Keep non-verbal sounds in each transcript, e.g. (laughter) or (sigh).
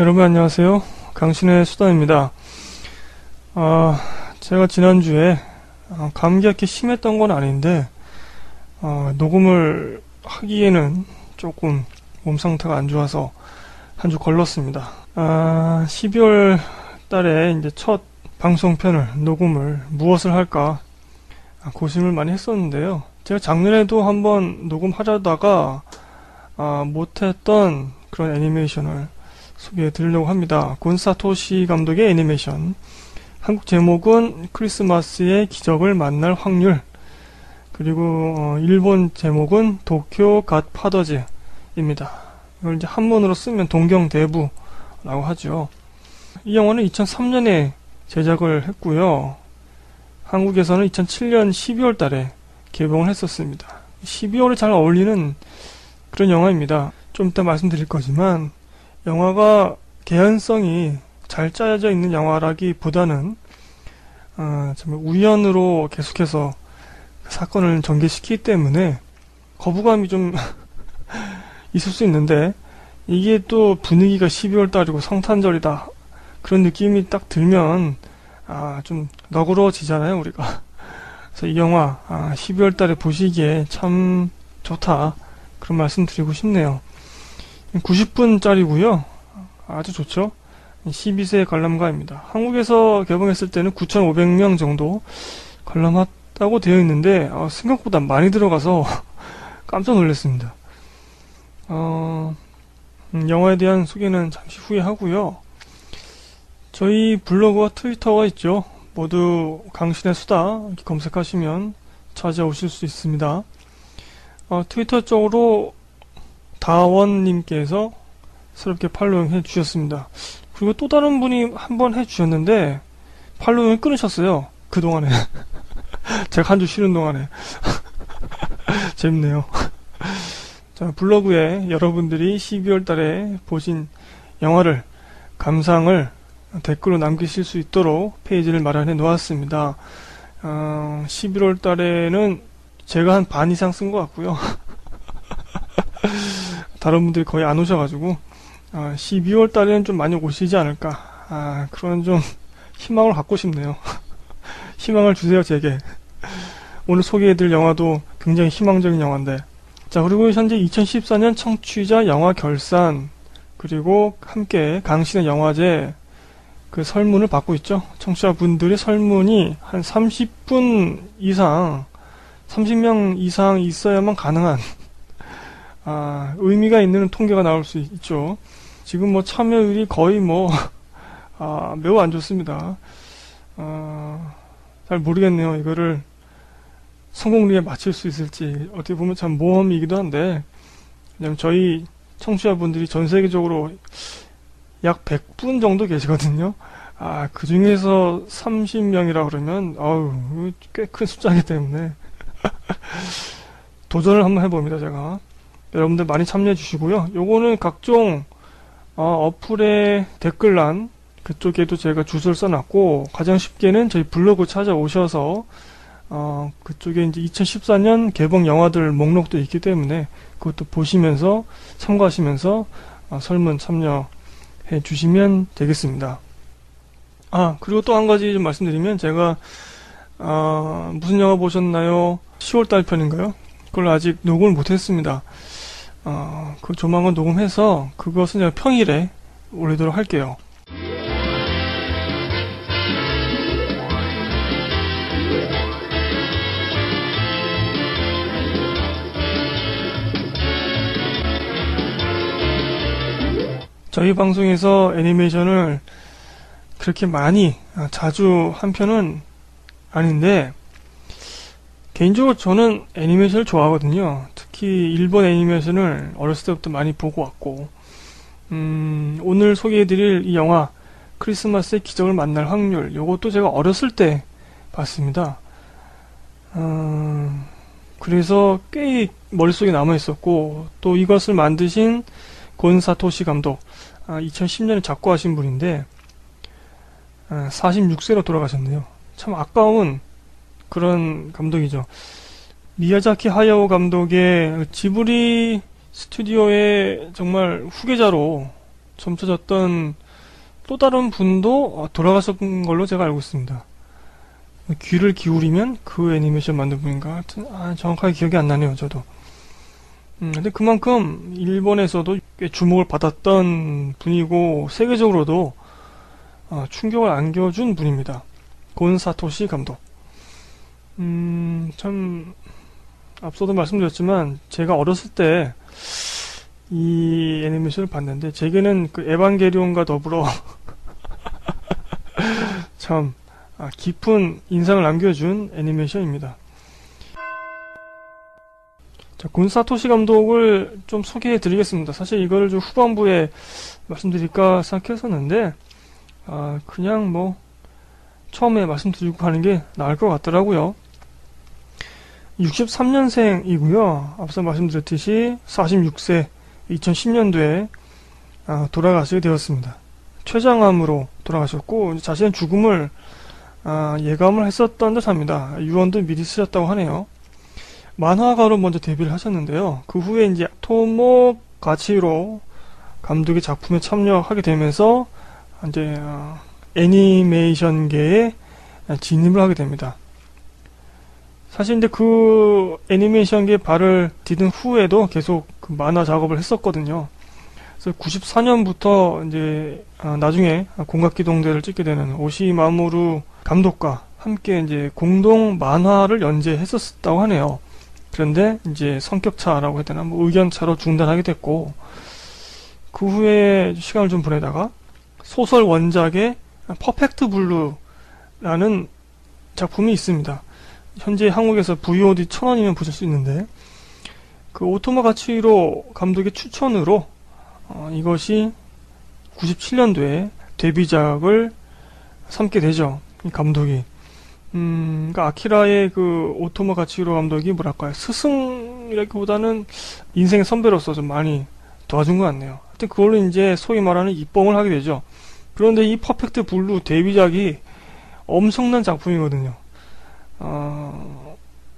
여러분 안녕하세요. 강신의 수다입니다. 아, 제가 지난주에 어, 감기가 심했던 건 아닌데 어, 녹음을 하기에는 조금 몸 상태가 안 좋아서 한 주 걸렀습니다. 아, 12월 달에 이제 첫 방송편을 녹음을 무엇을 할까 아, 고심을 많이 했었는데요. 제가 작년에도 한번 녹음하려다가 아, 못했던 그런 애니메이션을 소개해 드리려고 합니다. 곤사토시 감독의 애니메이션. 한국 제목은 크리스마스의 기적을 만날 확률. 그리고 어, 일본 제목은 도쿄 갓 파더즈입니다. 이걸 이제 한문으로 쓰면 동경대부라고 하죠. 이 영화는 2003년에 제작을 했고요. 한국에서는 2007년 12월 달에 개봉을 했었습니다. 12월에 잘 어울리는 그런 영화입니다. 좀 이따 말씀드릴 거지만 영화가 개연성이 잘 짜여져 있는 영화라기보다는 어, 정말 우연으로 계속해서 그 사건을 전개시키기 때문에 거부감이 좀 (laughs) 있을 수 있는데 이게 또 분위기가 12월 달이고 성탄절이다. 그런 느낌이 딱 들면 아, 좀 너그러워지잖아요 우리가. 그래서 이 영화 아, 12월 달에 보시기에 참 좋다. 그런 말씀 드리고 싶네요 90분짜리고요. 아주 좋죠. 12세 관람가입니다. 한국에서 개봉했을 때는 9,500명 정도 관람했다고 되어 있는데 어, 생각보다 많이 들어가서 (laughs) 깜짝 놀랐습니다. 어, 음, 영화에 대한 소개는 잠시 후에 하고요. 저희 블로그와 트위터가 있죠. 모두 강신의 수다 검색하시면 찾아오실 수 있습니다. 어, 트위터 쪽으로 다원님께서 새롭게 팔로잉 해주셨습니다. 그리고 또 다른 분이 한 번 해주셨는데 팔로잉을 끊으셨어요. 그동안에. (laughs) 제가 한 주 쉬는 동안에. (laughs) 재밌네요. 자, 블로그에 여러분들이 12월 달에 보신 영화를, 감상을 댓글로 남기실 수 있도록 페이지를 마련해 놓았습니다. 어, 11월 달에는 제가 한 반 이상 쓴 것 같고요. 다른 분들이 거의 안 오셔가지고 아, 12월 달에는 좀 많이 오시지 않을까 아, 그런 좀 (laughs) 희망을 갖고 싶네요. (laughs) 희망을 주세요 제게. 오늘 소개해드릴 영화도 굉장히 희망적인 영화인데 자 그리고 현재 2014년 청취자 영화 결산 그리고 함께 강신의 영화제 그 설문을 받고 있죠. 청취자분들의 설문이 한 30분 이상 30명 이상 있어야만 가능한 아, 의미가 있는 통계가 나올 수 있죠. 지금 뭐 참여율이 거의 뭐, (laughs) 아, 매우 안 좋습니다. 아, 잘 모르겠네요. 이거를 성공리에 맞출 수 있을지. 어떻게 보면 참 모험이기도 한데, 왜냐면 저희 청취자분들이 전 세계적으로 약 100분 정도 계시거든요. 아, 그 중에서 30명이라 그러면, 아우, 꽤 큰 숫자이기 때문에. (laughs) 도전을 한번 해봅니다, 제가. 여러분들 많이 참여해 주시고요. 요거는 각종 어, 플의 댓글란 그쪽에도 제가 주소를 써놨고 가장 쉽게는 저희 블로그 찾아오셔서 어, 그쪽에 이제 2014년 개봉 영화들 목록도 있기 때문에 그것도 보시면서 참고하시면서 어, 설문 참여해 주시면 되겠습니다. 아 그리고 또 한 가지 좀 말씀드리면 제가 어, 무슨 영화 보셨나요? 10월달 편인가요? 그걸 아직 녹음을 못했습니다. 어, 그 조만간 녹음해서 그것은 제가 평일에 올리도록 할게요. 저희 방송에서 애니메이션을 그렇게 많이 아, 자주 한 편은 아닌데 개인적으로 저는 애니메이션을 좋아하거든요. 특히 일본 애니메이션을 어렸을 때부터 많이 보고 왔고, 음, 오늘 소개해드릴 이 영화, 크리스마스의 기적을 만날 확률, 요것도 제가 어렸을 때 봤습니다. 음, 그래서 꽤 머릿속에 남아있었고, 또 이것을 만드신 곤사토시 감독, 아, 2010년에 작고하신 분인데, 아, 46세로 돌아가셨네요. 참 아까운 그런 감독이죠. 미야자키 하야오 감독의 지브리 스튜디오의 정말 후계자로 점쳐졌던 또 다른 분도 어, 돌아가셨던 걸로 제가 알고 있습니다. 귀를 기울이면 그 애니메이션 만든 분인가? 하여튼, 아, 정확하게 기억이 안 나네요, 저도. 음, 근데 그만큼 일본에서도 꽤 주목을 받았던 분이고, 세계적으로도 어, 충격을 안겨준 분입니다. 곤 사토시 감독. 음, 참, 앞서도 말씀드렸지만, 제가 어렸을 때, 이 애니메이션을 봤는데, 제게는 그 에반게리온과 더불어, (laughs) 참, 아, 깊은 인상을 남겨준 애니메이션입니다. 자, 군사토시 감독을 좀 소개해 드리겠습니다. 사실 이거를 좀 후반부에 말씀드릴까 생각했었는데, 아, 그냥 뭐, 처음에 말씀드리고 가는 게 나을 것 같더라고요. 63년생이고요. 앞서 말씀드렸듯이 46세 2010년도에 아, 돌아가시게 되었습니다. 췌장암으로 돌아가셨고 자신의 죽음을 아, 예감을 했었던 듯합니다. 유언도 미리 쓰셨다고 하네요. 만화가로 먼저 데뷔를 하셨는데요. 그 후에 이제 토모 가치로 감독의 작품에 참여하게 되면서 이제 어, 애니메이션계에 진입을 하게 됩니다. 사실 근데 그 애니메이션계 발을 디딘 후에도 계속 그 만화 작업을 했었거든요. 그래서 94년부터 이제 아, 나중에 공각기동대를 찍게 되는 오시마무루 감독과 함께 이제 공동 만화를 연재했었다고 하네요. 그런데 이제 성격차라고 해야 되나 뭐 의견차로 중단하게 됐고 그 후에 시간을 좀 보내다가 소설 원작의 퍼펙트 블루라는 작품이 있습니다. 현재 한국에서 VOD 천 원이면 보실 수 있는데 그 오토모 가츠히로 감독의 추천으로 어, 이것이 97년도에 데뷔작을 삼게 되죠. 이 감독이. 음, 그러니까 아키라의 그 오토모 가츠히로 감독이 뭐랄까요 스승이라기보다는 인생의 선배로서 좀 많이 도와준 것 같네요. 하여튼 그걸로 이제 소위 말하는 입봉을 하게 되죠. 그런데 이 퍼펙트 블루 데뷔작이 엄청난 작품이거든요. 어,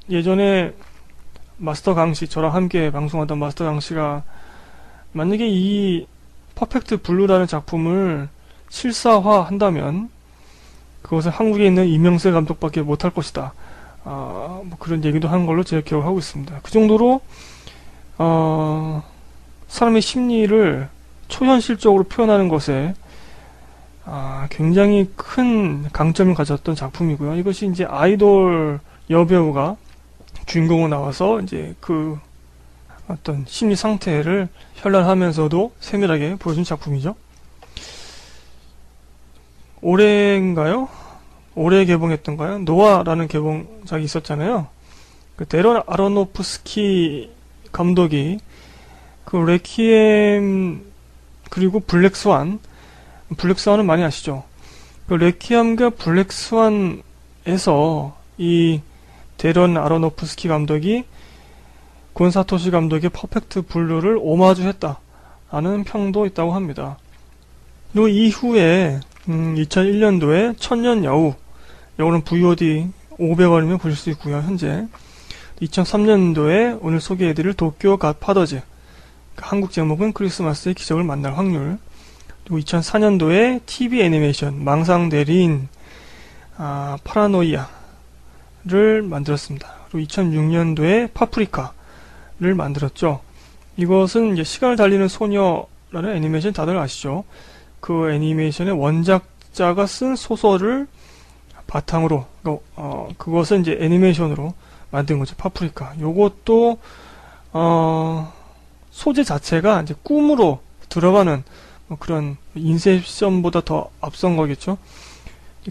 예전에 마스터 강씨, 저랑 함께 방송하던 마스터 강씨가 만약에 이 퍼펙트 블루라는 작품을 실사화 한다면 그것을 한국에 있는 이명세 감독밖에 못할 것이다. 아, 뭐 그런 얘기도 한 걸로 제가 기억하고 있습니다. 그 정도로 어, 사람의 심리를 초현실적으로 표현하는 것에 아, 굉장히 큰 강점을 가졌던 작품이고요. 이것이 이제 아이돌 여배우가 주인공으로 나와서 이제 그 어떤 심리 상태를 현란하면서도 세밀하게 보여준 작품이죠. 올해인가요? 올해 개봉했던가요? 노아라는 개봉작이 있었잖아요. 그 데런 아로노프스키 감독이 그 레키엠 그리고 블랙스완 블랙스완은 많이 아시죠? 그 레키엠과 블랙스완에서 이 데런 아로노프스키 감독이 곤 사토시 감독의 퍼펙트 블루를 오마주했다. 라는 평도 있다고 합니다. 그 이후에 음, 2001년도에 천년 여우 이거는 VOD 500원이면 보실 수 있고요. 현재 2003년도에 오늘 소개해드릴 도쿄 갓파더즈 한국 제목은 크리스마스의 기적을 만날 확률 그리고 2004년도에 TV 애니메이션 망상 대리인 아, 파라노이아를 만들었습니다. 그리고 2006년도에 파프리카를 만들었죠. 이것은 이제 시간을 달리는 소녀라는 애니메이션 다들 아시죠? 그 애니메이션의 원작자가 쓴 소설을 바탕으로 어, 그것은 이제 애니메이션으로 만든 거죠. 파프리카. 요것도 어, 소재 자체가 이제 꿈으로 들어가는 뭐 그런 인셉션보다 더 앞선 거겠죠.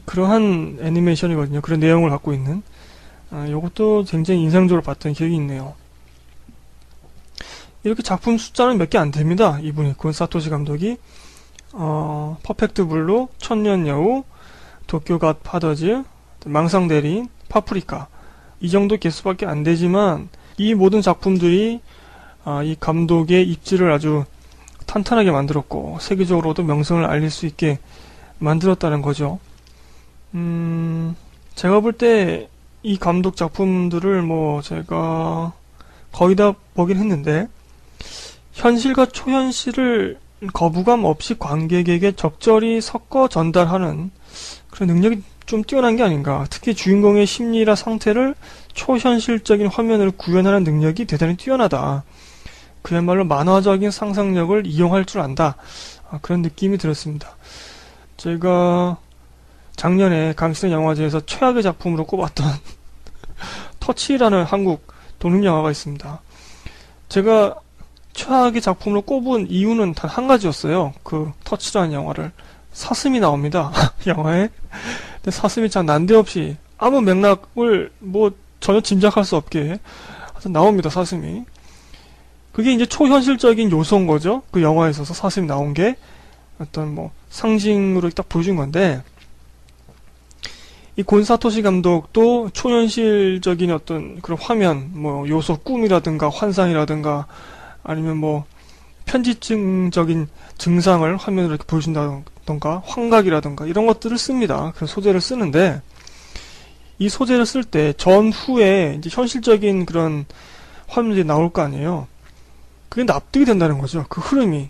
그러한 애니메이션이거든요. 그런 내용을 갖고 있는. 아, 요것도 굉장히 인상적으로 봤던 기억이 있네요. 이렇게 작품 숫자는 몇 개 안 됩니다. 이분이 곤 사토시 감독이 어, 퍼펙트 블루, 천년 여우, 도쿄 갓 파더즈, 망상 대리인, 파프리카 이 정도 개수밖에 안 되지만 이 모든 작품들이 아, 이 감독의 입지를 아주 탄탄하게 만들었고 세계적으로도 명성을 알릴 수 있게 만들었다는 거죠. 음, 제가 볼 때 이 감독 작품들을 뭐 제가 거의 다 보긴 했는데 현실과 초현실을 거부감 없이 관객에게 적절히 섞어 전달하는 그런 능력이 좀 뛰어난 게 아닌가. 특히 주인공의 심리나 상태를 초현실적인 화면으로 구현하는 능력이 대단히 뛰어나다. 그야말로 만화적인 상상력을 이용할 줄 안다. 아, 그런 느낌이 들었습니다. 제가 작년에 강신의 영화제에서 최악의 작품으로 꼽았던 (laughs) 터치라는 한국 독립 영화가 있습니다. 제가 최악의 작품으로 꼽은 이유는 단 한 가지였어요. 그 터치라는 영화를 사슴이 나옵니다. (laughs) 영화에. 근데 사슴이 참 난데없이 아무 맥락을 뭐 전혀 짐작할 수 없게 나옵니다. 사슴이. 그게 이제 초현실적인 요소인 거죠. 그 영화에 있어서 사슴이 나온 게 어떤 뭐 상징으로 딱 보여준 건데 이 곤사토시 감독도 초현실적인 어떤 그런 화면, 뭐 요소 꿈이라든가 환상이라든가 아니면 뭐 편집증적인 증상을 화면으로 이렇게 보여준다던가 환각이라든가 이런 것들을 씁니다. 그런 소재를 쓰는데 이 소재를 쓸 때 전후에 이제 현실적인 그런 화면들이 나올 거 아니에요. 그게 납득이 된다는 거죠. 그 흐름이.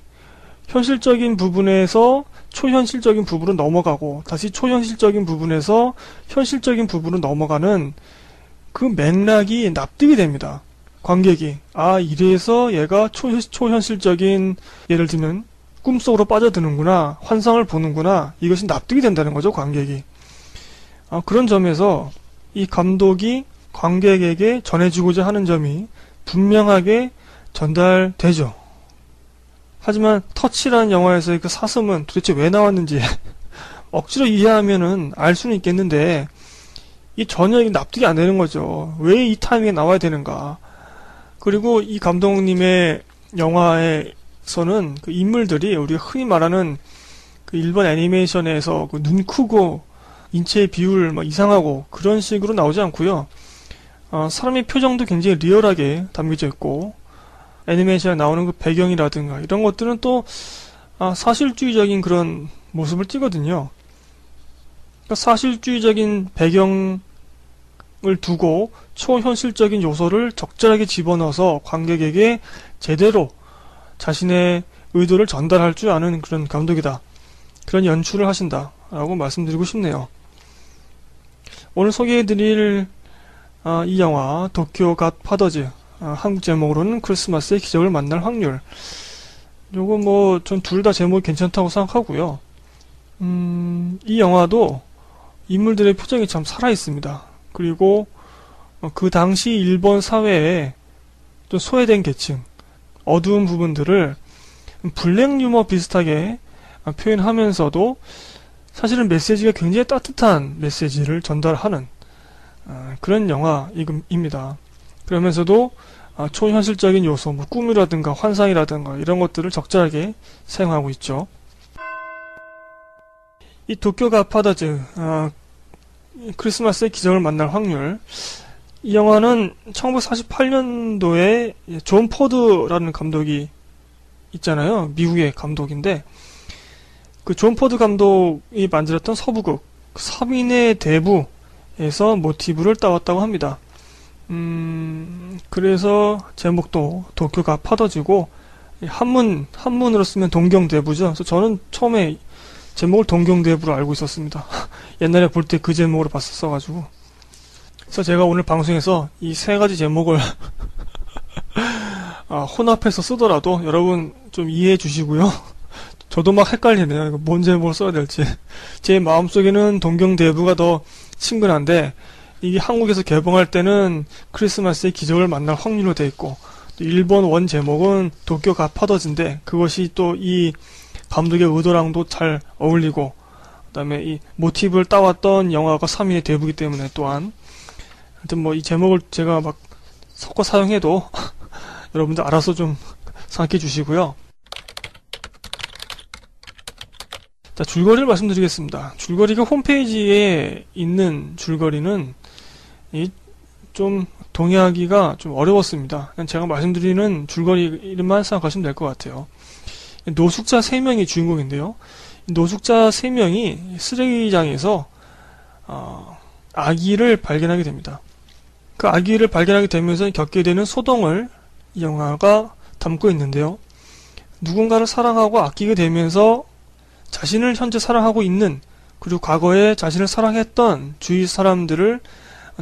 현실적인 부분에서 초현실적인 부분으로 넘어가고 다시 초현실적인 부분에서 현실적인 부분으로 넘어가는 그 맥락이 납득이 됩니다. 관객이 아 이래서 얘가 초, 초현실적인 예를 들면 꿈속으로 빠져드는구나 환상을 보는구나 이것이 납득이 된다는 거죠 관객이 아, 그런 점에서 이 감독이 관객에게 전해주고자 하는 점이 분명하게 전달되죠. 하지만 터치라는 영화에서의 그 사슴은 도대체 왜 나왔는지 (laughs) 억지로 이해하면은 알 수는 있겠는데 이 전혀 납득이 안 되는 거죠. 왜 이 타이밍에 나와야 되는가? 그리고 이 감독님의 영화에서는 그 인물들이 우리가 흔히 말하는 그 일본 애니메이션에서 그 눈 크고 인체의 비율 막 이상하고 그런 식으로 나오지 않고요. 어, 사람의 표정도 굉장히 리얼하게 담겨져 있고 애니메이션에 나오는 그 배경이라든가 이런 것들은 또 아, 사실주의적인 그런 모습을 띠거든요. 그러니까 사실주의적인 배경을 두고 초현실적인 요소를 적절하게 집어넣어서 관객에게 제대로 자신의 의도를 전달할 줄 아는 그런 감독이다. 그런 연출을 하신다. 라고 말씀드리고 싶네요. 오늘 소개해드릴 아, 이 영화 도쿄 갓 파더즈 아, 한국 제목으로는 크리스마스의 기적을 만날 확률. 요거 뭐 전 둘 다 제목이 괜찮다고 생각하고요. 음, 이 영화도 인물들의 표정이 참 살아 있습니다. 그리고 어, 그 당시 일본 사회에 좀 소외된 계층, 어두운 부분들을 블랙 유머 비슷하게 표현하면서도 사실은 메시지가 굉장히 따뜻한 메시지를 전달하는 아, 그런 영화입니다. 그러면서도 아, 초현실적인 요소, 뭐 꿈이라든가 환상이라든가 이런 것들을 적절하게 사용하고 있죠. 이 도쿄가 파다즈 아, 크리스마스의 기적을 만날 확률 이 영화는 1948년도에 존 포드라는 감독이 있잖아요. 미국의 감독인데 그 존 포드 감독이 만들었던 서부극 3인의 대부에서 모티브를 따왔다고 합니다. 음, 그래서 제목도 도쿄 갓파더즈고 한문 한문으로 쓰면 동경대부죠. 그래서 저는 처음에 제목을 동경대부로 알고 있었습니다. (laughs) 옛날에 볼 때 그 제목으로 봤었어가지고. 그래서 제가 오늘 방송에서 이 세 가지 제목을 (laughs) 아, 혼합해서 쓰더라도 여러분 좀 이해해 주시고요. (laughs) 저도 막 헷갈리네요. 이거 뭔 제목을 써야 될지. 제 마음속에는 동경대부가 더 친근한데 이게 한국에서 개봉할 때는 크리스마스의 기적을 만날 확률로 돼 있고 일본 원 제목은 도쿄 가파더즈인데 그것이 또 이 감독의 의도랑도 잘 어울리고 그다음에 이 모티브를 따왔던 영화가 3위의 대부기 때문에 또한 하여튼 뭐 이 제목을 제가 막 섞어 사용해도 (laughs) 여러분들 알아서 좀 생각해 주시고요. 자, 줄거리를 말씀드리겠습니다. 줄거리가 홈페이지에 있는 줄거리는 이 좀 동의하기가 좀 어려웠습니다. 제가 말씀드리는 줄거리만 생각하시면 될 것 같아요. 노숙자 3명이 주인공인데요. 노숙자 3명이 쓰레기장에서 어, 아기를 발견하게 됩니다. 그 아기를 발견하게 되면서 겪게 되는 소동을 이 영화가 담고 있는데요. 누군가를 사랑하고 아끼게 되면서 자신을 현재 사랑하고 있는 그리고 과거에 자신을 사랑했던 주위 사람들을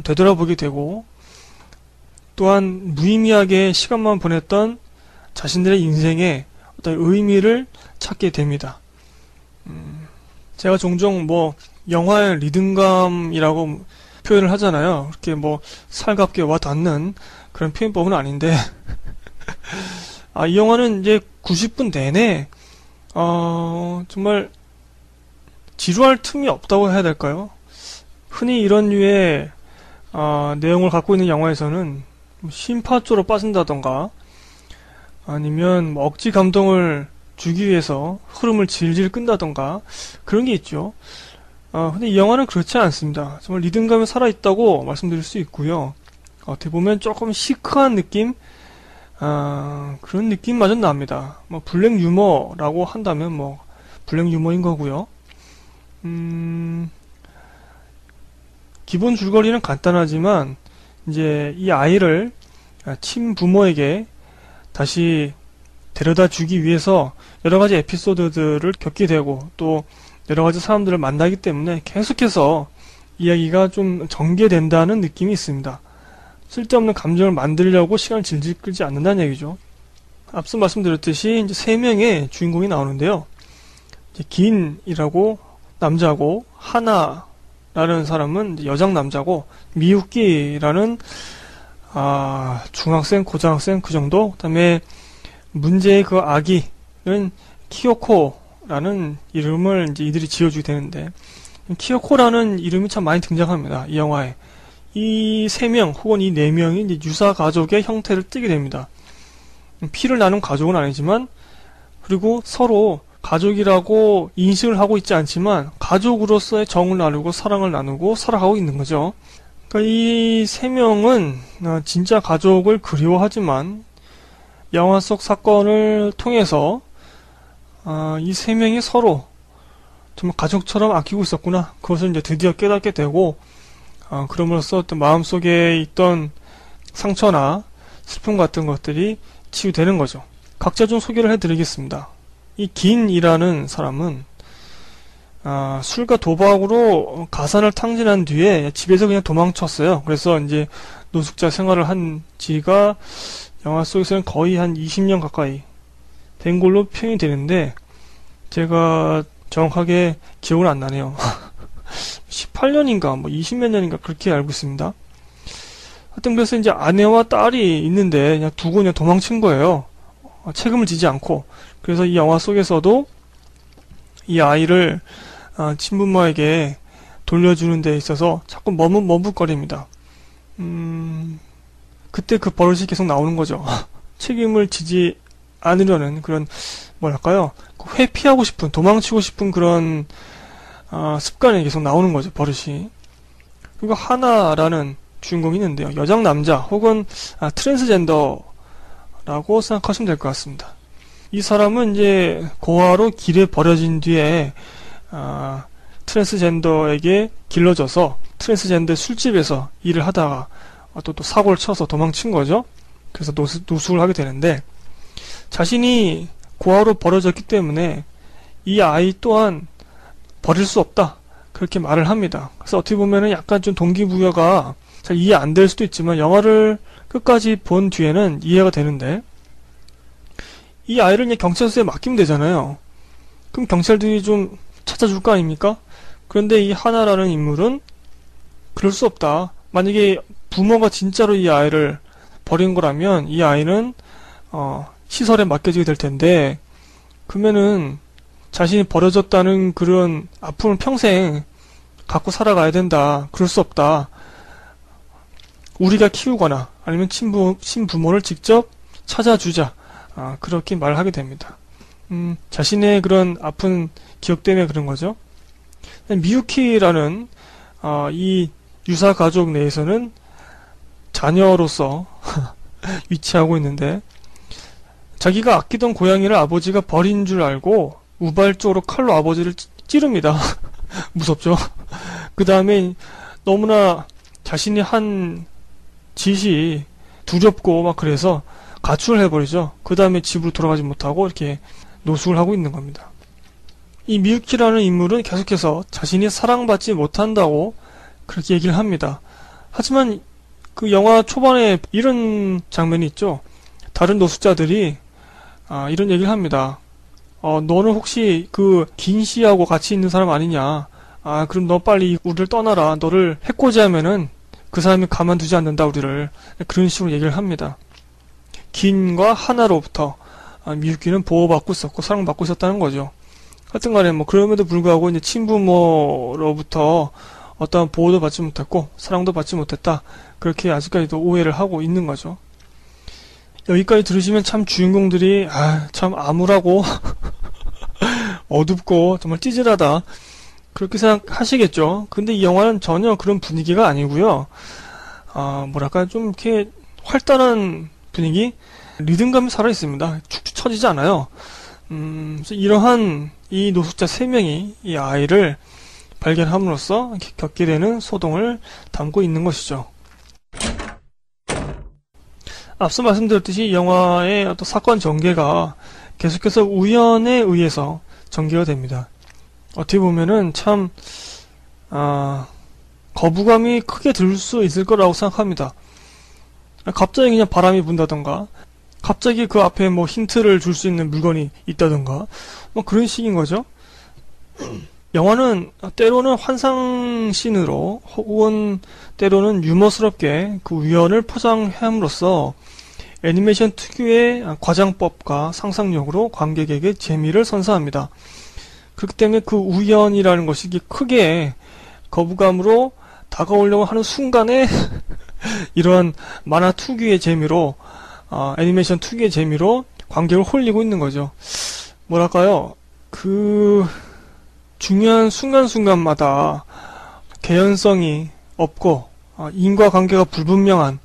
되돌아보게 되고 또한 무의미하게 시간만 보냈던 자신들의 인생에 어떤 의미를 찾게 됩니다. 음, 제가 종종 뭐 영화의 리듬감이라고 표현을 하잖아요. 그렇게 뭐 살갑게 와 닿는 그런 표현법은 아닌데 (laughs) 아, 이 영화는 이제 90분 내내 어, 정말 지루할 틈이 없다고 해야 될까요? 흔히 이런 류의 어, 내용을 갖고 있는 영화에서는 심파조로 빠진다던가 아니면 뭐 억지 감동을 주기 위해서 흐름을 질질 끈다던가 그런 게 있죠. 어, 근데 이 영화는 그렇지 않습니다. 정말 리듬감이 살아있다고 말씀드릴 수 있고요. 어떻게 보면 조금 시크한 느낌? 아, 그런 느낌마저 납니다. 뭐, 블랙 유머라고 한다면 뭐, 블랙 유머인 거고요. 음, 기본 줄거리는 간단하지만, 이제 이 아이를 친부모에게 다시 데려다 주기 위해서 여러 가지 에피소드들을 겪게 되고 또 여러 가지 사람들을 만나기 때문에 계속해서 이야기가 좀 전개된다는 느낌이 있습니다. 쓸데없는 감정을 만들려고 시간을 질질 끌지 않는다는 얘기죠. 앞서 말씀드렸듯이 이제 세 명의 주인공이 나오는데요. 긴이라고 남자고 하나 라는 사람은 여장 남자고 미유키라는 아, 중학생, 고등학생 그 정도. 그다음에 문제의 그 아기는 키요코라는 이름을 이제 이들이 지어주게 되는데 키요코라는 이름이 참 많이 등장합니다. 이 영화에. 이 세 명 혹은 이 네 명이 이제 유사 가족의 형태를 띠게 됩니다. 피를 나눈 가족은 아니지만 그리고 서로 가족이라고 인식을 하고 있지 않지만 가족으로서의 정을 나누고 사랑을 나누고 살아가고 있는 거죠. 그러니까 이 세 명은 어, 진짜 가족을 그리워하지만 영화 속 사건을 통해서 어, 이세 명이 서로 정말 가족처럼 아끼고 있었구나. 그것을 이제 드디어 깨닫게 되고 어, 그럼으로써 어떤 마음속에 있던 상처나 슬픔 같은 것들이 치유되는 거죠. 각자 좀 소개를 해드리겠습니다. 이 긴이라는 사람은 아, 술과 도박으로 가산을 탕진한 뒤에 집에서 그냥 도망쳤어요. 그래서 이제 노숙자 생활을 한 지가 영화 속에서는 거의 한 20년 가까이 된 걸로 표현이 되는데 제가 정확하게 기억은 안 나네요. (laughs) 18년인가 뭐 20몇 년인가 그렇게 알고 있습니다. 하여튼 그래서 이제 아내와 딸이 있는데 그냥 두고 그냥 도망친 거예요. 책임을 지지 않고. 그래서 이 영화 속에서도 이 아이를 아, 친부모에게 돌려주는 데 있어서 자꾸 머뭇 머뭇거립니다. 음, 그때 그 버릇이 계속 나오는 거죠. (laughs) 책임을 지지 않으려는 그런 뭐랄까요 그 회피하고 싶은 도망치고 싶은 그런 어, 습관이 계속 나오는 거죠 버릇이 그리고 하나라는 주인공이 있는데요 여장 남자 혹은 아, 트랜스젠더 라고 생각하시면 될 것 같습니다 이 사람은 이제 고아로 길에 버려진 뒤에 아, 트랜스젠더에게 길러져서 트랜스젠더 술집에서 일을 하다가 또, 또 사고를 쳐서 도망친 거죠. 그래서 노수, 노숙을 하게 되는데 자신이 고아로 버려졌기 때문에 이 아이 또한 버릴 수 없다. 그렇게 말을 합니다. 그래서 어떻게 보면은 약간 좀 동기부여가 잘 이해 안 될 수도 있지만 영화를 끝까지 본 뒤에는 이해가 되는데 이 아이를 그냥 경찰서에 맡기면 되잖아요. 그럼 경찰들이 좀 찾아줄 거 아닙니까? 그런데 이 하나라는 인물은 그럴 수 없다. 만약에 부모가 진짜로 이 아이를 버린 거라면 이 아이는 어, 시설에 맡겨지게 될 텐데 그러면은 자신이 버려졌다는 그런 아픔을 평생 갖고 살아가야 된다. 그럴 수 없다. 우리가 키우거나 아니면 친부, 친부모를 직접 찾아주자. 아, 그렇게 말을 하게 됩니다. 음, 자신의 그런 아픈 기억 때문에 그런 거죠. 미유키라는 어, 이 유사 가족 내에서는 자녀로서 (laughs) 위치하고 있는데 자기가 아끼던 고양이를 아버지가 버린 줄 알고 우발적으로 칼로 아버지를 찌릅니다. (laughs) 무섭죠? 그 다음에 너무나 자신이 한 짓이 두렵고 막 그래서 가출을 해버리죠. 그 다음에 집으로 돌아가지 못하고 이렇게 노숙을 하고 있는 겁니다. 이 미유키라는 인물은 계속해서 자신이 사랑받지 못한다고 그렇게 얘기를 합니다. 하지만 그 영화 초반에 이런 장면이 있죠. 다른 노숙자들이 아, 이런 얘기를 합니다. 어, 너는 혹시 그 긴 씨하고 같이 있는 사람 아니냐? 아, 그럼 너 빨리 우리를 떠나라. 너를 해코지하면은 그 사람이 가만두지 않는다, 우리를. 그런 식으로 얘기를 합니다. 긴과 하나로부터 아, 미유키는 보호받고 있었고 사랑받고 있었다는 거죠. 하여튼 간에 뭐 그럼에도 불구하고 이제 친부모로부터 어떠한 보호도 받지 못했고 사랑도 받지 못했다. 그렇게 아직까지도 오해를 하고 있는 거죠. 여기까지 들으시면 참 주인공들이 아, 참 암울하고 (laughs) 어둡고 정말 찌질하다. 그렇게 생각하시겠죠. 근데 이 영화는 전혀 그런 분위기가 아니고요. 아, 뭐랄까 좀 이렇게 활달한 분위기, 리듬감이 살아 있습니다. 축축 처지지 않아요. 음, 이러한 이 노숙자 3명이 이 아이를 발견함으로써 겪게 되는 소동을 담고 있는 것이죠. 앞서 말씀드렸듯이 영화의 어떤 사건 전개가 계속해서 우연에 의해서 전개가 됩니다. 어떻게 보면은 참, 아, 거부감이 크게 들 수 있을 거라고 생각합니다. 갑자기 그냥 바람이 분다던가, 갑자기 그 앞에 뭐 힌트를 줄 수 있는 물건이 있다던가, 뭐 그런 식인 거죠. (clears throat) 영화는 때로는 환상신으로 혹은 때로는 유머스럽게 그 우연을 포장함으로써 애니메이션 특유의 과장법과 상상력으로 관객에게 재미를 선사합니다. 그렇기 때문에 그 우연이라는 것이 크게 거부감으로 다가오려고 하는 순간에 (laughs) 이러한 만화 특유의 재미로 어, 애니메이션 특유의 재미로 관객을 홀리고 있는 거죠. 뭐랄까요? 그 중요한 순간순간마다 개연성이 없고 어, 인과관계가 불분명한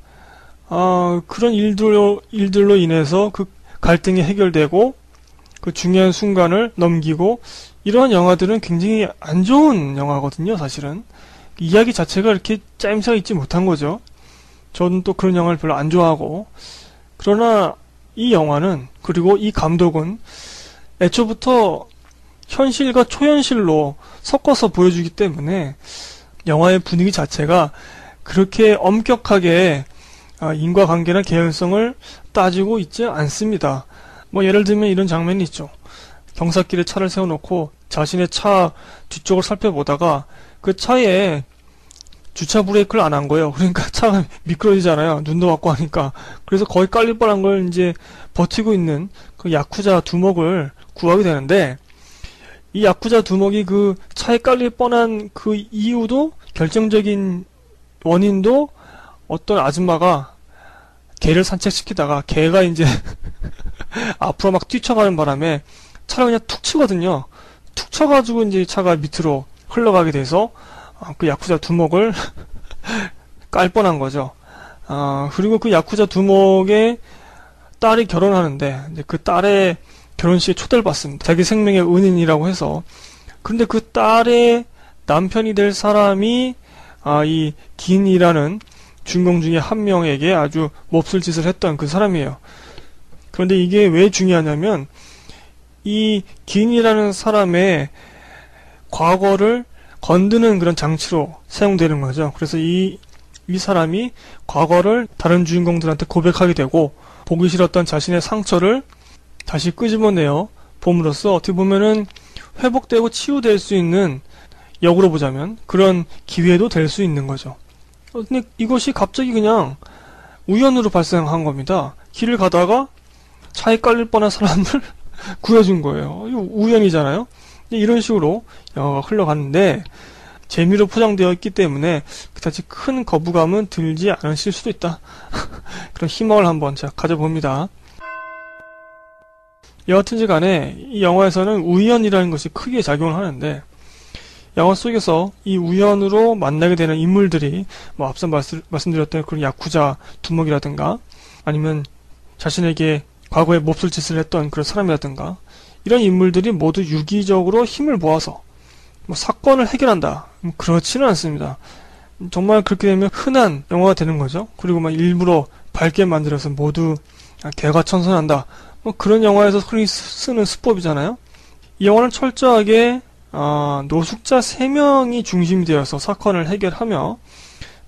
어, 그런 일들로 일들로 인해서 그 갈등이 해결되고 그 중요한 순간을 넘기고 이러한 영화들은 굉장히 안 좋은 영화거든요, 사실은. 이야기 자체가 이렇게 짜임새가 있지 못한 거죠. 저는 또 그런 영화를 별로 안 좋아하고. 그러나 이 영화는, 그리고 이 감독은 애초부터 현실과 초현실로 섞어서 보여주기 때문에 영화의 분위기 자체가 그렇게 엄격하게 아, 인과관계나 개연성을 따지고 있지 않습니다. 뭐 예를 들면 이런 장면이 있죠. 경사길에 차를 세워놓고 자신의 차 뒤쪽을 살펴보다가 그 차에 주차 브레이크를 안 한 거예요. 그러니까 (laughs) 차가 미끄러지잖아요. 눈도 왔고 하니까. 그래서 거의 깔릴 뻔한 걸 이제 버티고 있는 그 야쿠자 두목을 구하게 되는데 이 야쿠자 두목이 그 차에 깔릴 뻔한 그 이유도 결정적인 원인도 어떤 아줌마가 개를 산책시키다가 개가 이제 (laughs) 앞으로 막 뛰쳐가는 바람에 차를 그냥 툭 치거든요. 툭 쳐가지고 이제 차가 밑으로 흘러가게 돼서 어, 그 야쿠자 두목을 (laughs) 깔 뻔한 거죠. 어, 그리고 그 야쿠자 두목의 딸이 결혼하는데 그 딸의 결혼식에 초대를 받습니다. 자기 생명의 은인이라고 해서 그런데 그 딸의 남편이 될 사람이 아, 이 긴이라는 주인공 중에 한 명에게 아주 몹쓸 짓을 했던 그 사람이에요. 그런데 이게 왜 중요하냐면 이 긴이라는 사람의 과거를 건드는 그런 장치로 사용되는 거죠. 그래서 이, 이 사람이 과거를 다른 주인공들한테 고백하게 되고 보기 싫었던 자신의 상처를 다시 끄집어내어 봄으로써 어떻게 보면은 회복되고 치유될 수 있는 역으로 보자면 그런 기회도 될 수 있는 거죠. 어, 근데 이것이 갑자기 그냥 우연으로 발생한 겁니다. 길을 가다가 차에 깔릴 뻔한 사람을 (laughs) 구해준 거예요. 우연이잖아요. 이런 식으로 영화가 흘러갔는데 재미로 포장되어 있기 때문에 그다지 큰 거부감은 들지 않으실 수도 있다. (laughs) 그런 희망을 한번 제가 가져봅니다. 여하튼지 간에 이 영화에서는 우연이라는 것이 크게 작용을 하는데 영화 속에서 이 우연으로 만나게 되는 인물들이 뭐 앞서 말씀, 말씀드렸던 그런 야쿠자 두목이라든가 아니면 자신에게 과거에 몹쓸 짓을 했던 그런 사람이라든가 이런 인물들이 모두 유기적으로 힘을 모아서 뭐 사건을 해결한다. 뭐 그렇지는 않습니다. 정말 그렇게 되면 흔한 영화가 되는 거죠. 그리고 막 일부러 밝게 만들어서 모두 아, 개가 천선한다. 뭐 그런 영화에서 흔히 쓰- 쓰는 수법이잖아요. 이 영화는 철저하게 어, 노숙자 3명이 중심이 되어서 사건을 해결하며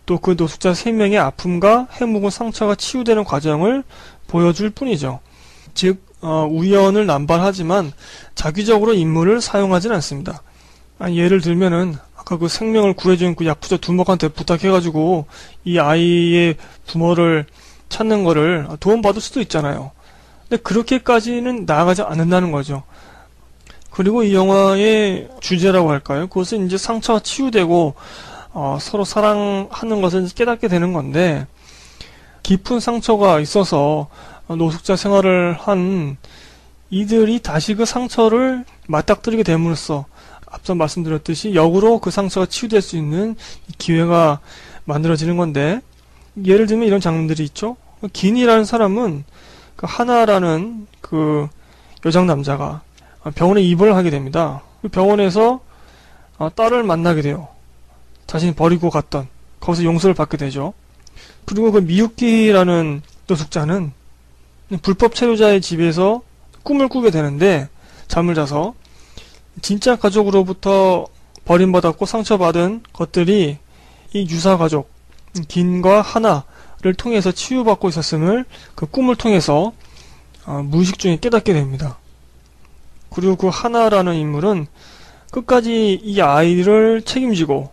또 그 노숙자 3명의 아픔과 해묵은 상처가 치유되는 과정을 보여줄 뿐이죠. 즉 어, 우연을 남발하지만 자기적으로 인물을 사용하진 않습니다. 아, 예를 들면은 아까 그 생명을 구해준 그 약부자 두목한테 부탁해가지고 이 아이의 부모를 찾는 거를 도움받을 수도 있잖아요. 근데 그렇게까지는 나아가지 않는다는 거죠. 그리고 이 영화의 주제라고 할까요? 그것은 이제 상처가 치유되고 어, 서로 사랑하는 것을 깨닫게 되는 건데 깊은 상처가 있어서 노숙자 생활을 한 이들이 다시 그 상처를 맞닥뜨리게 됨으로써 앞서 말씀드렸듯이 역으로 그 상처가 치유될 수 있는 기회가 만들어지는 건데 예를 들면 이런 장면들이 있죠. 긴이라는 사람은 그 하나라는 그 여장 남자가 병원에 입원을 하게 됩니다. 그 병원에서 어, 딸을 만나게 돼요. 자신이 버리고 갔던 거기서 용서를 받게 되죠. 그리고 그 미유키라는 노숙자는 불법 체류자의 집에서 꿈을 꾸게 되는데 잠을 자서 진짜 가족으로부터 버림받았고 상처받은 것들이 이 유사 가족 긴과 하나를 통해서 치유받고 있었음을 그 꿈을 통해서 어, 무의식 중에 깨닫게 됩니다. 그리고 그 하나라는 인물은 끝까지 이 아이를 책임지고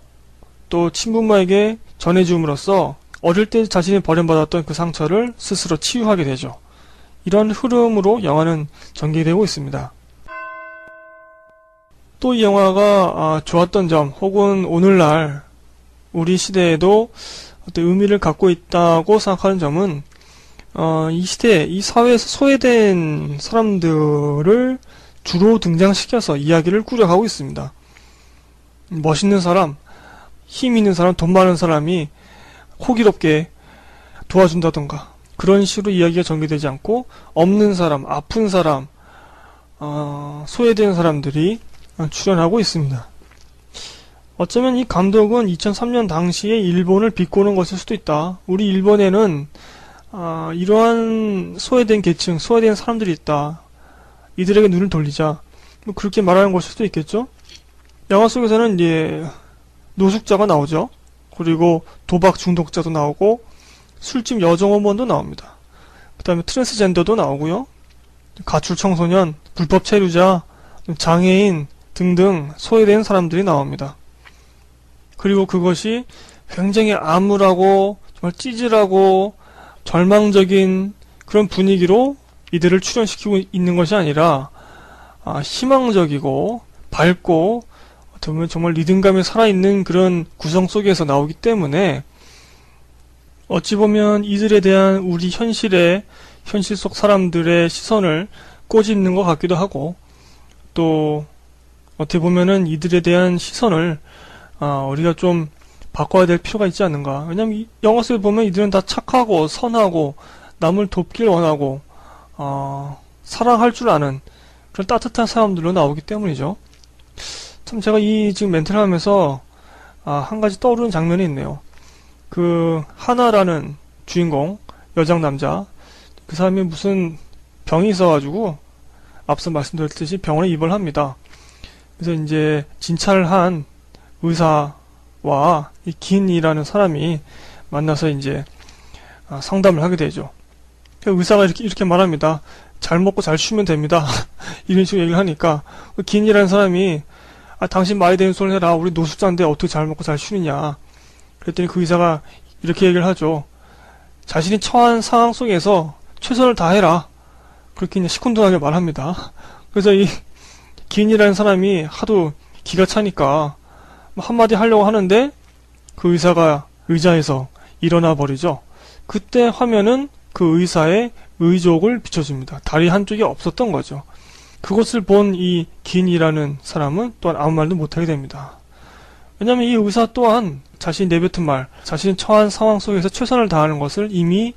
또 친부모에게 전해줌으로써 어릴 때 자신이 버림받았던 그 상처를 스스로 치유하게 되죠. 이런 흐름으로 영화는 전개되고 있습니다. 또 이 영화가 아, 좋았던 점 혹은 오늘날 우리 시대에도 어떤 의미를 갖고 있다고 생각하는 점은 어, 이 시대, 이 사회에서 소외된 사람들을 주로 등장시켜서 이야기를 꾸려가고 있습니다. 멋있는 사람, 힘 있는 사람, 돈 많은 사람이 호기롭게 도와준다던가 그런 식으로 이야기가 전개되지 않고 없는 사람, 아픈 사람, 어, 소외된 사람들이 출연하고 있습니다. 어쩌면 이 감독은 2003년 당시에 일본을 비꼬는 것일 수도 있다. 우리 일본에는 아, 이러한 소외된 계층, 소외된 사람들이 있다. 이들에게 눈을 돌리자. 뭐 그렇게 말하는 것일 수도 있겠죠? 영화 속에서는 이제 노숙자가 나오죠. 그리고 도박 중독자도 나오고 술집 여정원도 나옵니다. 그 다음에 트랜스젠더도 나오고요. 가출 청소년, 불법 체류자, 장애인 등등 소외된 사람들이 나옵니다. 그리고 그것이 굉장히 암울하고 정말 찌질하고 절망적인 그런 분위기로 이들을 출연시키고 있는 것이 아니라 아, 희망적이고 밝고 어떻게 보면 정말 리듬감이 살아있는 그런 구성 속에서 나오기 때문에 어찌 보면 이들에 대한 우리 현실의 현실 속 사람들의 시선을 꼬집는 것 같기도 하고 또 어떻게 보면은 이들에 대한 시선을 아, 우리가 좀 바꿔야 될 필요가 있지 않는가. 왜냐면 이 영화 속에 보면 이들은 다 착하고 선하고 남을 돕길 원하고 어, 사랑할 줄 아는 그런 따뜻한 사람들로 나오기 때문이죠. 참 제가 이 지금 멘트를 하면서 아, 한 가지 떠오르는 장면이 있네요. 그 하나라는 주인공 여장 남자 그 사람이 무슨 병이 있어가지고 앞서 말씀드렸듯이 병원에 입원을 합니다. 그래서 이제 진찰을 한 의사와 이 긴이라는 사람이 만나서 이제 아, 상담을 하게 되죠. 그 의사가 이렇게 이렇게 말합니다. 잘 먹고 잘 쉬면 됩니다. (laughs) 이런 식으로 얘기를 하니까 그 긴이라는 사람이 아, 당신 말이 되는 소리를 해라. 우리 노숙자인데 어떻게 잘 먹고 잘 쉬느냐. 그랬더니 그 의사가 이렇게 얘기를 하죠. 자신이 처한 상황 속에서 최선을 다해라. 그렇게 이제 시큰둥하게 말합니다. 그래서 이 긴이라는 사람이 하도 기가 차니까 뭐 한마디 하려고 하는데 그 의사가 의자에서 일어나 버리죠. 그때 화면은 그 의사의 의족을 비춰줍니다. 다리 한쪽이 없었던 거죠. 그것을 본 이 긴이라는 사람은 또한 아무 말도 못하게 됩니다. 왜냐하면 이 의사 또한 자신이 내뱉은 말, 자신이 처한 상황 속에서 최선을 다하는 것을 이미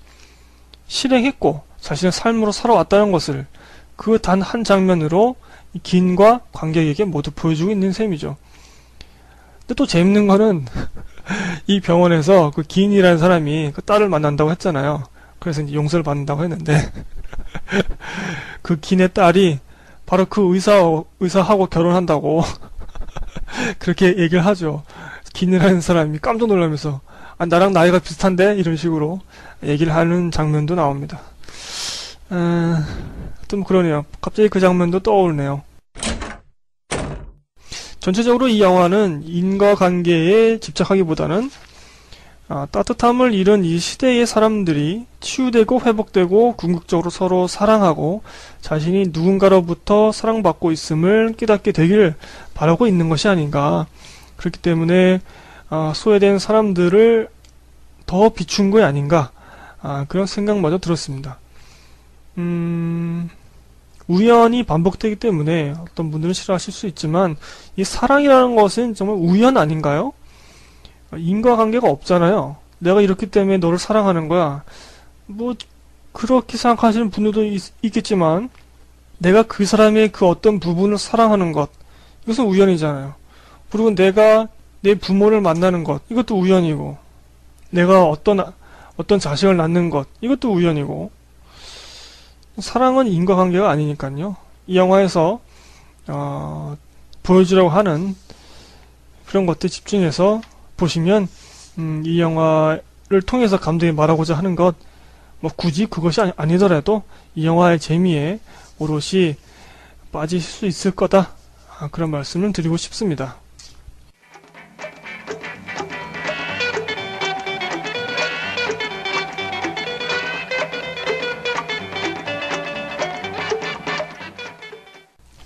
실행했고 자신의 삶으로 살아왔다는 것을 그 단 한 장면으로 이 긴과 관객에게 모두 보여주고 있는 셈이죠. 근데 또 재밌는 거는 (laughs) 이 병원에서 그 긴이라는 사람이 그 딸을 만난다고 했잖아요. 그래서 이제 용서를 받는다고 했는데 (laughs) 그 기내 딸이 바로 그 의사, 의사하고 결혼한다고 (laughs) 그렇게 얘기를 하죠. 기내라는 사람이 깜짝 놀라면서 아, 나랑 나이가 비슷한데? 이런 식으로 얘기를 하는 장면도 나옵니다. 음, 좀 그러네요. 갑자기 그 장면도 떠오르네요. 전체적으로 이 영화는 인과관계에 집착하기보다는 아, 따뜻함을 잃은 이 시대의 사람들이 치유되고 회복되고 궁극적으로 서로 사랑하고 자신이 누군가로부터 사랑받고 있음을 깨닫게 되길 바라고 있는 것이 아닌가. 그렇기 때문에 아, 소외된 사람들을 더 비춘 것이 아닌가. 아, 그런 생각마저 들었습니다. 음, 우연이 반복되기 때문에 어떤 분들은 싫어하실 수 있지만 이 사랑이라는 것은 정말 우연 아닌가요? 인과관계가 없잖아요. 내가 이렇기 때문에 너를 사랑하는 거야. 뭐 그렇게 생각하시는 분들도 있, 겠지만 내가 그 사람의 그 어떤 부분을 사랑하는 것 이것은 우연이잖아요. 그리고 내가 내 부모를 만나는 것 이것도 우연이고 내가 어떤 어떤 자식을 낳는 것 이것도 우연이고 사랑은 인과관계가 아니니까요. 이 영화에서 어, 보여주려고 하는 그런 것들 집중해서 보시면 음, 이 영화를 통해서 감독이 말하고자 하는 것, 뭐 굳이 그것이 아니, 더라도이 영화의 재미에 오롯이 빠지실 수 있을 거다. 아, 그런 말씀을 드리고 싶습니다.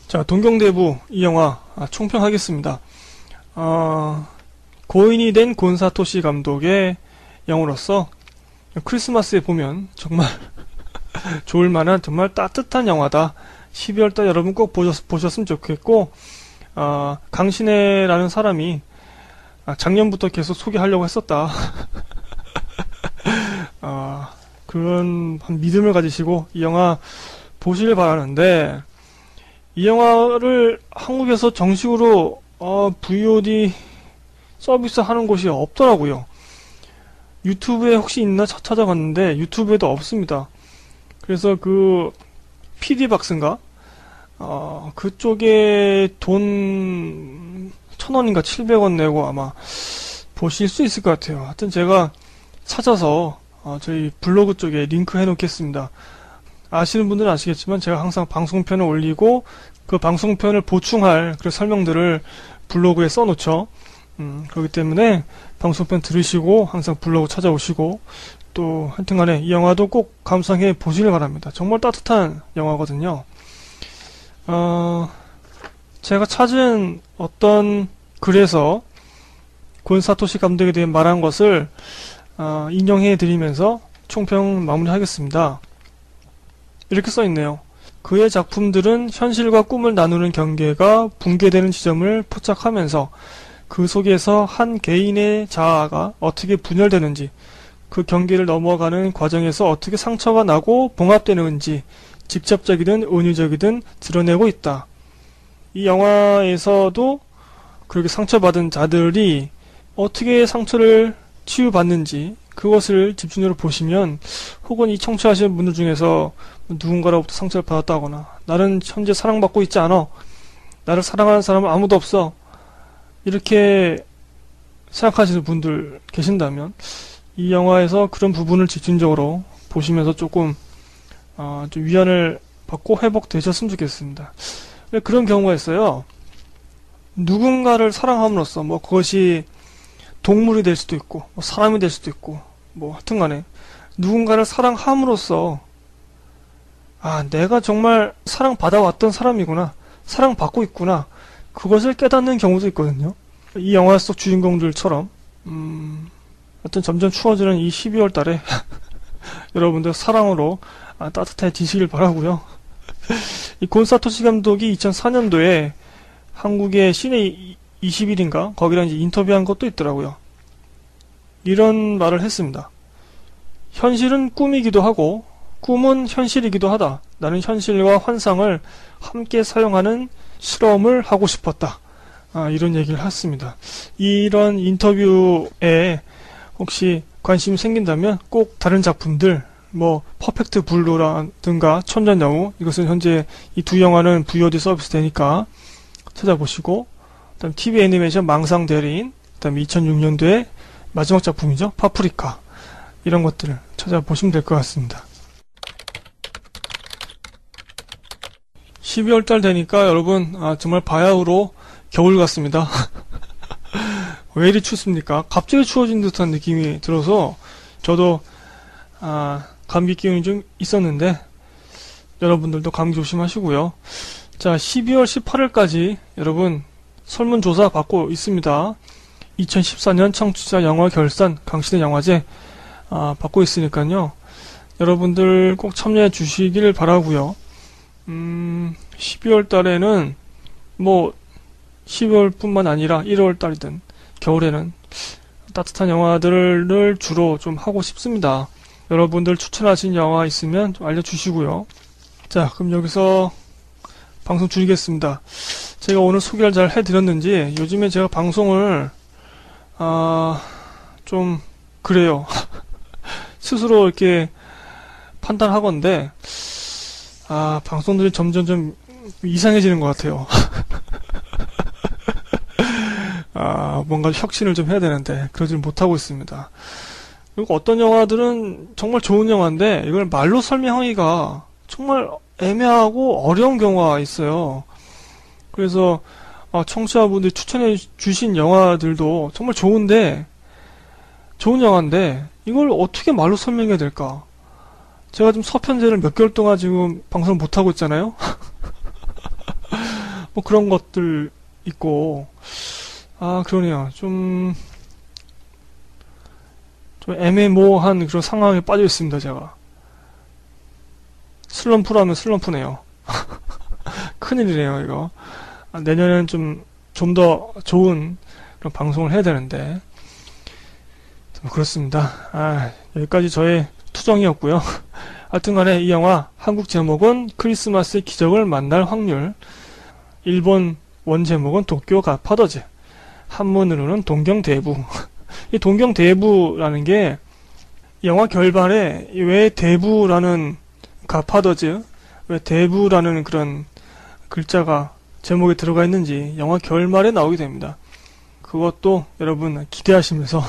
자, 동경대부 이 영화 아, 총평하겠습니다. 어, 고인이 된 곤사토시 감독의 영화로서 크리스마스에 보면 정말 (laughs) 좋을 만한 정말 따뜻한 영화다. 12월달 여러분 꼭 보셨, 보셨으면 좋겠고 어, 강신혜라는 사람이 아, 작년부터 계속 소개하려고 했었다. 어, (laughs) 그런 믿음을 가지시고 이 영화 보시길 바라는데 이 영화를 한국에서 정식으로 어, VOD 서비스 하는 곳이 없더라고요. 유튜브에 혹시 있나 찾아봤는데 유튜브에도 없습니다. 그래서 그 PD박스인가? 어, 그쪽에 돈 천원인가 700원 내고 아마 보실 수 있을 것 같아요. 하여튼 제가 찾아서 어, 저희 블로그 쪽에 링크 해놓겠습니다. 아시는 분들은 아시겠지만 제가 항상 방송편을 올리고 그 방송편을 보충할 그 설명들을 블로그에 써놓죠. 음, 그렇기 때문에 방송편 들으시고 항상 블로그 찾아오시고 또 하여튼간에 이 영화도 꼭 감상해 보시길 바랍니다. 정말 따뜻한 영화거든요. 어, 제가 찾은 어떤 글에서 곤사토시 감독에 대해 말한 것을 어, 인용해 드리면서 총평 마무리하겠습니다. 이렇게 써 있네요. 그의 작품들은 현실과 꿈을 나누는 경계가 붕괴되는 지점을 포착하면서 그 속에서 한 개인의 자아가 어떻게 분열되는지, 그 경계를 넘어가는 과정에서 어떻게 상처가 나고 봉합되는지 직접적이든 은유적이든 드러내고 있다. 이 영화에서도 그렇게 상처받은 자들이 어떻게 상처를 치유받는지 그것을 집중적으로 보시면 혹은 이 청취하시는 분들 중에서 누군가로부터 상처를 받았다거나 나는 현재 사랑받고 있지 않아 나를 사랑하는 사람은 아무도 없어 이렇게 생각하시는 분들 계신다면 이 영화에서 그런 부분을 집중적으로 보시면서 조금 어, 좀 위안을 받고 회복되셨으면 좋겠습니다. 그런 경우가 있어요. 누군가를 사랑함으로써 뭐 그것이 동물이 될 수도 있고 뭐 사람이 될 수도 있고 뭐 하여튼간에 누군가를 사랑함으로써 아 내가 정말 사랑받아왔던 사람이구나 사랑받고 있구나 그것을 깨닫는 경우도 있거든요. 이 영화 속 주인공들처럼 음, 어떤 점점 추워지는 이 12월 달에 (laughs) 여러분들 사랑으로 아, 따뜻해지시길 바라고요. (laughs) 이 곤사토시 감독이 2004년도에 한국의 시내 20일인가 거기랑 이제 인터뷰한 것도 있더라고요. 이런 말을 했습니다. 현실은 꿈이기도 하고 꿈은 현실이기도 하다. 나는 현실과 환상을 함께 사용하는 실험을 하고 싶었다. 아, 이런 얘기를 했습니다. 이런 인터뷰에 혹시 관심 생긴다면 꼭 다른 작품들 뭐 퍼펙트 블루라든가 천년여우 이것은 현재 이 두 영화는 VOD 서비스 되니까 찾아보시고 그다음 TV 애니메이션 망상 대리인 그다음 2006년도에 마지막 작품이죠 파프리카 이런 것들을 찾아보시면 될 것 같습니다. 12월 달 되니까 여러분 아, 정말 바야흐로 겨울 같습니다. (laughs) 왜 이리 춥습니까? 갑자기 추워진 듯한 느낌이 들어서 저도 아, 감기 기운이 좀 있었는데 여러분들도 감기 조심하시고요. 자, 12월 18일까지 여러분 설문조사 받고 있습니다. 2014년 청취자 영화 결산 강신의 영화제 아, 받고 있으니까요. 여러분들 꼭 참여해 주시길 바라고요. 음, 12월 달에는 뭐 12월 뿐만 아니라 1월 달이든 겨울에는 따뜻한 영화들을 주로 좀 하고 싶습니다. 여러분들 추천하신 영화 있으면 좀 알려주시고요. 자, 그럼 여기서 방송 줄이겠습니다. 제가 오늘 소개를 잘 해드렸는지 요즘에 제가 방송을 아, 좀 그래요. (laughs) 스스로 이렇게 판단하건데 아, 방송들이 점점 좀 이상해지는 것 같아요. (laughs) 아, 뭔가 혁신을 좀 해야 되는데, 그러질 못하고 있습니다. 그리고 어떤 영화들은 정말 좋은 영화인데, 이걸 말로 설명하기가 정말 애매하고 어려운 경우가 있어요. 그래서, 아, 청취자분들이 추천해 주신 영화들도 정말 좋은데, 좋은 영화인데, 이걸 어떻게 말로 설명해야 될까? 제가 지금 서편제를 몇 개월 동안 지금 방송을 못하고 있잖아요? (laughs) 뭐 그런 것들 있고, 아, 그러네요. 좀, 좀 애매모호한 그런 상황에 빠져 있습니다, 제가. 슬럼프라면 슬럼프네요. (laughs) 큰일이네요, 이거. 아, 내년엔 좀, 좀 더 좋은 그런 방송을 해야 되는데. 그렇습니다. 아, 여기까지 저의 투정이었고요. (laughs) 하여튼 간에 이 영화 한국 제목은 크리스마스의 기적을 만날 확률 일본 원 제목은 도쿄 가파더즈 한문으로는 동경대부 (laughs) 이 동경대부라는 게 영화 결말에 왜 대부라는 가파더즈 왜 대부라는 그런 글자가 제목에 들어가 있는지 영화 결말에 나오게 됩니다. 그것도 여러분 기대하시면서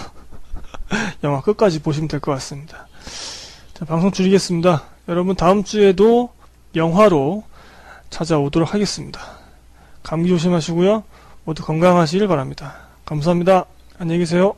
(laughs) 영화 끝까지 보시면 될 것 같습니다. 자, 방송 줄이겠습니다. 여러분 다음 주에도 영화로 찾아오도록 하겠습니다. 감기 조심하시고요. 모두 건강하시길 바랍니다. 감사합니다. 안녕히 계세요.